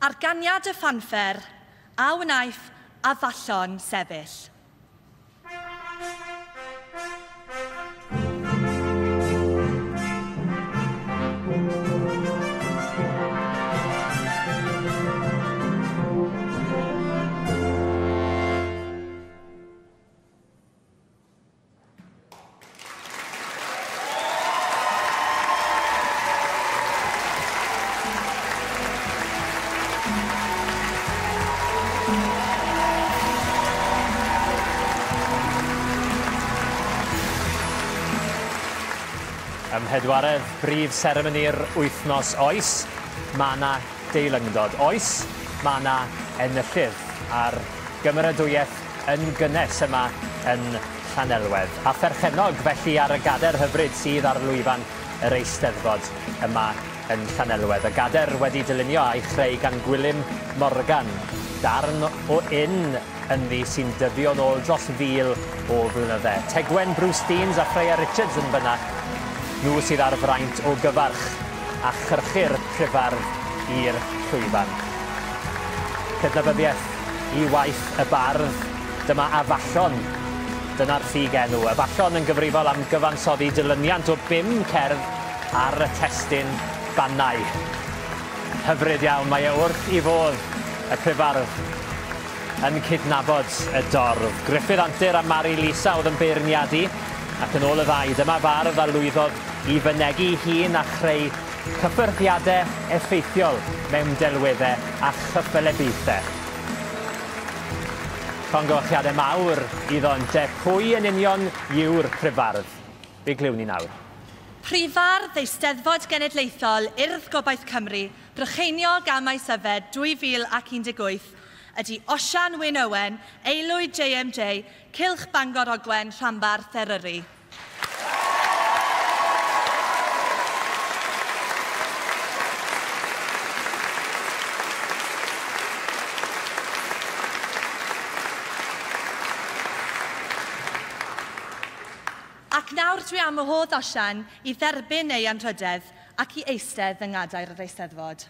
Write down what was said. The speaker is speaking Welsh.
Arganiad y ffanfer a wnaeth a ddallon sefyll. Ym mhedwaredd brif seremoni'r wythnos oes, mae yna deilyngdod oes, mae yna enillydd a'r gymeradwyaeth yn gynnes yma yn Llanelwedd. A pherchenog felly ar y gader hyfryd sydd ar lwyfan yr Eisteddfod yma yn Llanelwedd. Y gader wedi dylunio a'i chreu gan Gwilym Morgan, darn o un ynddi sy'n dyddio nôl dros fil o flynydde. Tegwen Bruce Deans a Freya Richards yn fyna nhw sydd ar fraint o gyfarch a chyrchu'r cyfarf i'r llwyfan. Cydnabyddiaeth i waith y bardd, dyma afallon, dyna'r ffug enw. Afallon yn gyfrifol am gyfansoddi dilyniant o bum cerdd ar y testyn bannau. Hyfryd iawn, mae e wrth i fodd y cyfarf yn cydnabod y dorf. Griffith Antur a Mari Lisa oedd yn beirniadu ac yn ôl y ddau, dyma fardd a lwyddodd i fynegi'i hun a chreu cyffyrddiadau effeithiol mewn delweddau a chyffylebiethau. Llongyfachiadau mawr iddo yn de pwy yn union yw'r prifardd. Fe gliwn ni nawr. Prifardd Eisteddfod Genedlaethol Urdd Gobaith Cymru, brycheinio gamau syfed 2018 ydy Osian Wyn Owen, Aelwyd JMJ, Cilch Bangor Ogwen, Rhambar Theryrri. Ac nawr dwi am y hodd osian i dderbyn ei anrhydedd ac i eistedd yng ngadair yr eisteddfod.